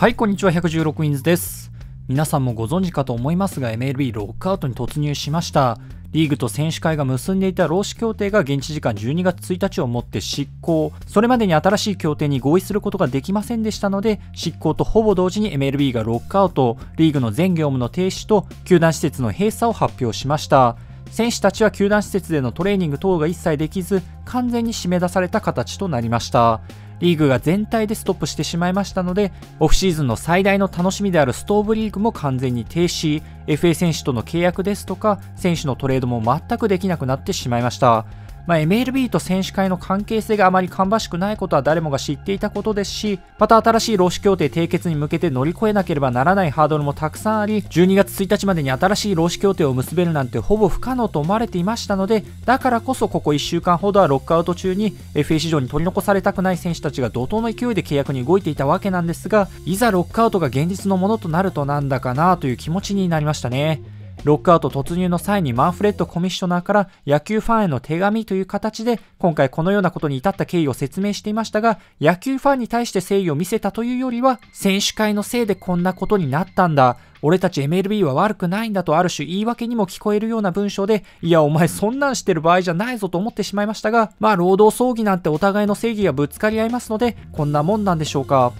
はいこんにちは。116インズです。皆さんもご存知かと思いますが MLB ロックアウトに突入しました。リーグと選手会が結んでいた労使協定が現地時間12月1日をもって執行それまでに新しい協定に合意することができませんでしたので執行とほぼ同時に MLB がロックアウト。リーグの全業務の停止と球団施設の閉鎖を発表しました。選手たちは球団施設でのトレーニング等が一切できず完全に締め出された形となりました。リーグが全体でストップしてしまいましたので、オフシーズンの最大の楽しみであるストーブリーグも完全に停止、FA 選手との契約ですとか、選手のトレードも全くできなくなってしまいました。まあ、MLB と選手会の関係性があまり芳しくないことは誰もが知っていたことですし、また新しい労使協定締結に向けて乗り越えなければならないハードルもたくさんあり、12月1日までに新しい労使協定を結べるなんてほぼ不可能と思われていましたので、だからこそここ1週間ほどはロックアウト中に FA 市場に取り残されたくない選手たちが怒涛の勢いで契約に動いていたわけなんですが、いざロックアウトが現実のものとなるとなんだかなという気持ちになりましたね。ロックアウト突入の際にマンフレッドコミッショナーから野球ファンへの手紙という形で今回このようなことに至った経緯を説明していましたが野球ファンに対して誠意を見せたというよりは選手会のせいでこんなことになったんだ俺たち MLB は悪くないんだとある種言い訳にも聞こえるような文章で、いやお前そんなんしてる場合じゃないぞと思ってしまいましたが、まあ労働争議なんてお互いの正義がぶつかり合いますので、こんなもんなんでしょうか。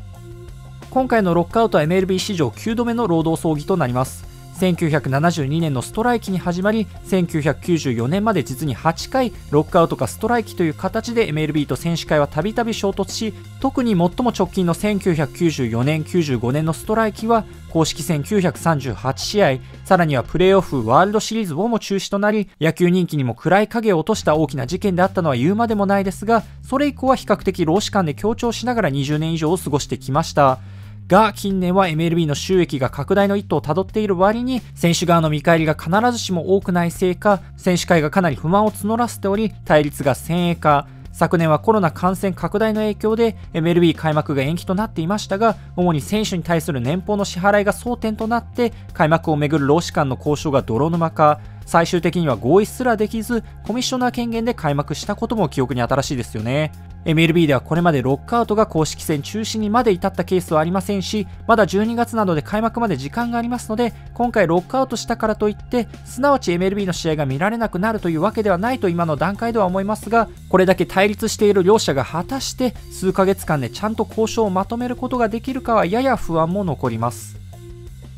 今回のロックアウトは MLB 史上9度目の労働争議となります。1972年のストライキに始まり1994年まで実に8回ロックアウトかストライキという形で MLB と選手会はたびたび衝突し特に最も直近の1994年95年のストライキは公式戦938試合さらにはプレーオフワールドシリーズをも中止となり野球人気にも暗い影を落とした大きな事件であったのは言うまでもないですがそれ以降は比較的労使間で強調しながら20年以上を過ごしてきました。が、近年は MLB の収益が拡大の一途をたどっている割に、選手側の見返りが必ずしも多くないせいか、選手会がかなり不満を募らせており、対立が先鋭化、昨年はコロナ感染拡大の影響で MLB 開幕が延期となっていましたが、主に選手に対する年俸の支払いが争点となって、開幕をめぐる労使間の交渉が泥沼化、最終的には合意すらできず、コミッショナー権限で開幕したことも記憶に新しいですよね。MLB ではこれまでロックアウトが公式戦中止にまで至ったケースはありませんし、まだ12月などで開幕まで時間がありますので、今回ロックアウトしたからといって、すなわち MLB の試合が見られなくなるというわけではないと今の段階では思いますが、これだけ対立している両者が果たして数ヶ月間でちゃんと交渉をまとめることができるかはやや不安も残ります。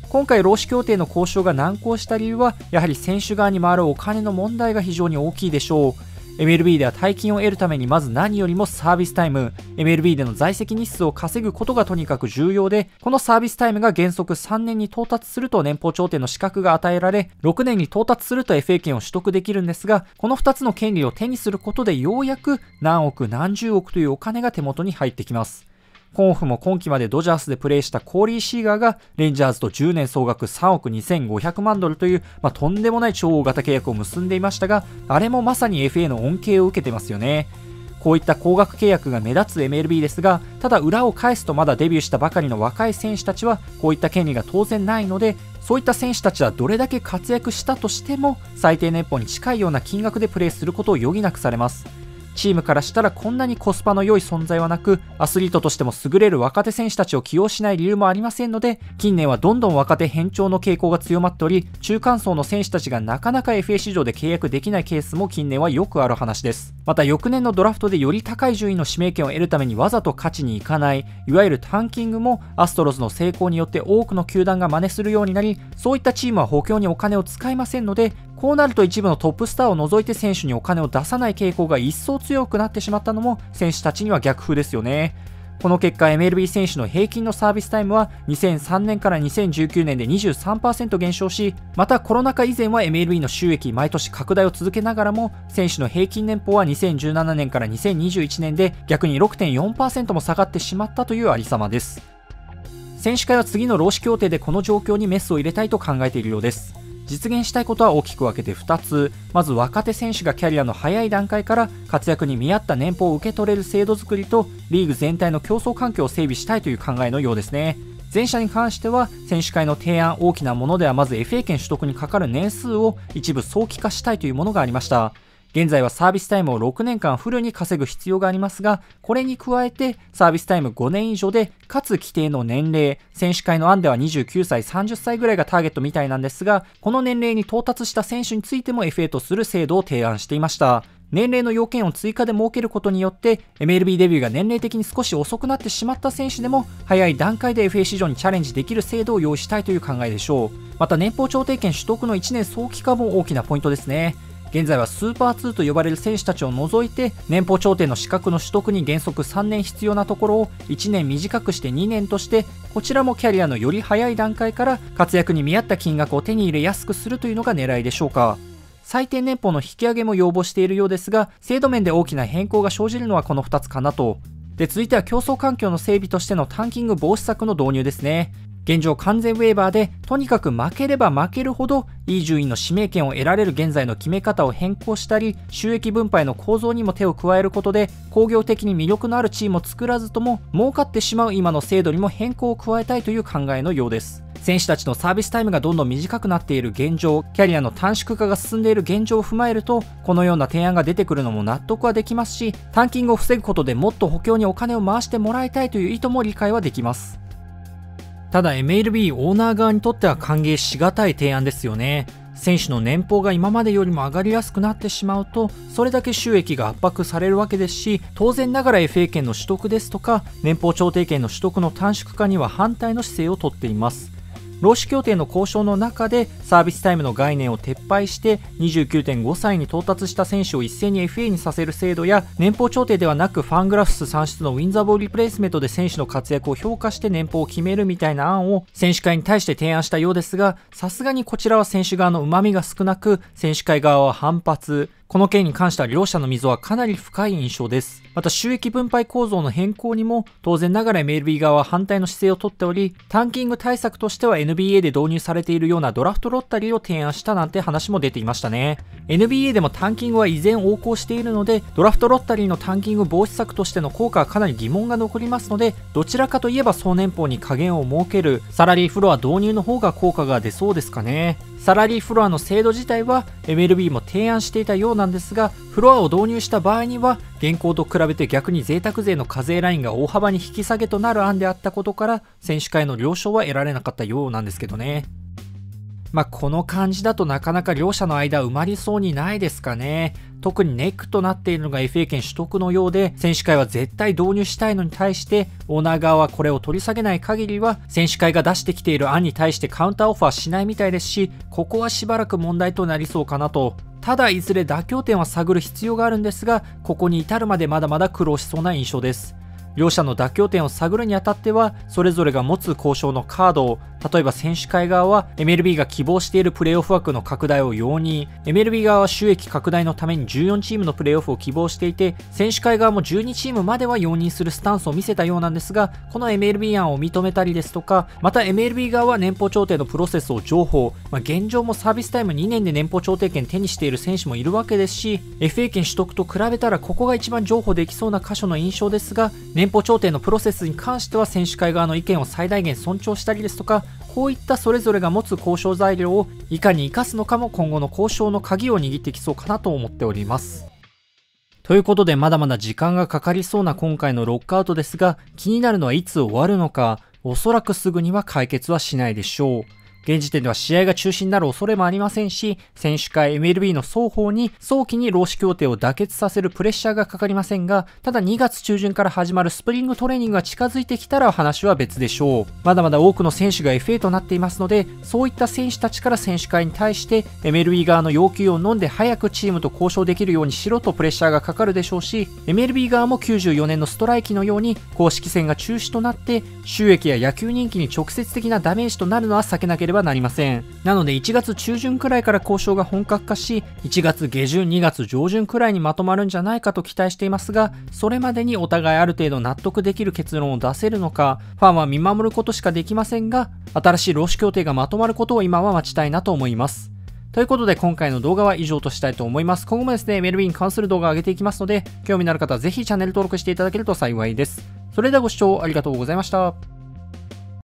今回労使協定の交渉が難航した理由は、やはり選手側に回るお金の問題が非常に大きいでしょう。MLB では大金を得るためにまず何よりもサービスタイム、MLB での在籍日数を稼ぐことがとにかく重要で、このサービスタイムが原則3年に到達すると年俸頂点の資格が与えられ、6年に到達すると FA 権を取得できるんですが、この2つの権利を手にすることでようやく何億何十億というお金が手元に入ってきます。コンフも今季までドジャースでプレーしたコーリー・シーガーがレンジャーズと10年総額3億2500万ドルという、まあ、とんでもない超大型契約を結んでいましたが、あれもまさに FA の恩恵を受けてますよね。こういった高額契約が目立つ MLB ですが、ただ裏を返すとまだデビューしたばかりの若い選手たちは、こういった権利が当然ないので、そういった選手たちはどれだけ活躍したとしても、最低年俸に近いような金額でプレーすることを余儀なくされます。チームからしたらこんなにコスパの良い存在はなく、アスリートとしても優れる若手選手たちを起用しない理由もありませんので、近年はどんどん若手偏重の傾向が強まっており、中間層の選手たちがなかなか FA 市場で契約できないケースも近年はよくある話です。また翌年のドラフトでより高い順位の指名権を得るためにわざと勝ちに行かない、いわゆるタンキングもアストロズの成功によって多くの球団が真似するようになり、そういったチームは補強にお金を使いませんので、こうなると一部のトップスターを除いて選手にお金を出さない傾向が一層強くなってしまったのも選手たちには逆風ですよね。この結果 MLB 選手の平均のサービスタイムは2003年から2019年で23%減少しまたコロナ禍以前は MLB の収益毎年拡大を続けながらも選手の平均年俸は2017年から2021年で逆に6.4%も下がってしまったというありさまです選手会は次の労使協定でこの状況にメスを入れたいと考えているようです実現したいことは大きく分けて2つ。まず若手選手がキャリアの早い段階から活躍に見合った年俸を受け取れる制度づくりとリーグ全体の競争環境を整備したいという考えのようですね。前者に関しては選手会の提案大きなものではまず FA 権取得にかかる年数を一部早期化したいというものがありました。現在はサービスタイムを6年間フルに稼ぐ必要がありますが、これに加えてサービスタイム5年以上で、かつ規定の年齢、選手会の案では29歳、30歳ぐらいがターゲットみたいなんですが、この年齢に到達した選手についても FA とする制度を提案していました。年齢の要件を追加で設けることによって MLB デビューが年齢的に少し遅くなってしまった選手でも早い段階で FA 市場にチャレンジできる制度を用意したいという考えでしょうまた年俸調停権取得の1年早期化も大きなポイントですね現在はスーパー2と呼ばれる選手たちを除いて年俸調停の資格の取得に原則3年必要なところを1年短くして2年としてこちらもキャリアのより早い段階から活躍に見合った金額を手に入れやすくするというのが狙いでしょうか最低年俸の引き上げも要望しているようですが、制度面で大きな変更が生じるのはこの2つかなと。で、続いては競争環境の整備としてのタンキング防止策の導入ですね。現状完全ウェーバーで、とにかく負ければ負けるほど、いい順位の指名権を得られる現在の決め方を変更したり、収益分配の構造にも手を加えることで、工業的に魅力のあるチームを作らずとも、儲かってしまう今の制度にも変更を加えたいという考えのようです。選手たちのサービスタイムがどんどん短くなっている現状、キャリアの短縮化が進んでいる現状を踏まえると、このような提案が出てくるのも納得はできますし、タンキングを防ぐことでもっと補強にお金を回してもらいたいという意図も理解はできます。ただ MLB オーナー側にとっては歓迎しがたい提案ですよね。選手の年俸が今までよりも上がりやすくなってしまうとそれだけ収益が圧迫されるわけですし当然ながら FA 権の取得ですとか年俸調停権の取得の短縮化には反対の姿勢をとっています労使協定の交渉の中でサービスタイムの概念を撤廃して29.5歳に到達した選手を一斉に FA にさせる制度や年俸調停ではなくファングラフス算出のウィンザーボーリプレイスメントで選手の活躍を評価して年俸を決めるみたいな案を選手会に対して提案したようですがさすがにこちらは選手側の旨味が少なく選手会側は反発。この件に関しては両者の溝はかなり深い印象です。また収益分配構造の変更にも当然ながら MLB 側は反対の姿勢をとっており、タンキング対策としては NBA で導入されているようなドラフトロッタリーを提案したなんて話も出ていましたね。NBA でもタンキングは依然横行しているので、ドラフトロッタリーのタンキング防止策としての効果はかなり疑問が残りますので、どちらかといえば総年俸に加減を設ける、サラリーフロア導入の方が効果が出そうですかね。サラリーフロアの制度自体は MLB も提案していたようなんですが、フロアを導入した場合には、現行と比べて逆に贅沢税の課税ラインが大幅に引き下げとなる案であったことから、選手会の了承は得られなかったようなんですけどね。まあ、この感じだとなかなか両者の間埋まりそうにないですかね。特にネックとなっているのが FA 権取得のようで、選手会は絶対導入したいのに対して、オーナー側はこれを取り下げない限りは、選手会が出してきている案に対してカウンターオファーしないみたいですし、ここはしばらく問題となりそうかなと。ただいずれ妥協点は探る必要があるんですが、ここに至るまでまだまだ苦労しそうな印象です。両者の妥協点を探るにあたっては、それぞれが持つ交渉のカードを、例えば選手会側は MLB が希望しているプレーオフ枠の拡大を容認、MLB 側は収益拡大のために14チームのプレーオフを希望していて、選手会側も12チームまでは容認するスタンスを見せたようなんですが、この MLB 案を認めたりですとか、また MLB 側は年俸調停のプロセスを情報、まあ、現状もサービスタイム2年で年俸調停権手にしている選手もいるわけですし、FA 権取得と比べたらここが一番情報できそうな箇所の印象ですが、年俸調停のプロセスに関しては選手会側の意見を最大限尊重したりですとかこういったそれぞれが持つ交渉材料をいかに活かすのかも今後の交渉の鍵を握ってきそうかなと思っております。ということでまだまだ時間がかかりそうな今回のロックアウトですが気になるのはいつ終わるのかおそらくすぐには解決はしないでしょう。現時点では試合が中止になる恐れもありませんし、選手会 MLB の双方に早期に労使協定を妥結させるプレッシャーがかかりませんが、ただ2月中旬から始まるスプリングトレーニングが近づいてきたら話は別でしょう。まだまだ多くの選手が FA となっていますので、そういった選手たちから選手会に対して MLB 側の要求を飲んで早くチームと交渉できるようにしろとプレッシャーがかかるでしょうし、MLB 側も94年のストライキのように公式戦が中止となって収益や野球人気に直接的なダメージとなるのは避けなければばなりません。なので1月中旬くらいから交渉が本格化し、1月下旬、2月上旬くらいにまとまるんじゃないかと期待していますが、それまでにお互いある程度納得できる結論を出せるのか、ファンは見守ることしかできませんが、新しい労使協定がまとまることを今は待ちたいなと思います。ということで今回の動画は以上としたいと思います。今後もですね、メルビーに関する動画を上げていきますので、興味のある方はぜひチャンネル登録していただけると幸いです。それではご視聴ありがとうございました。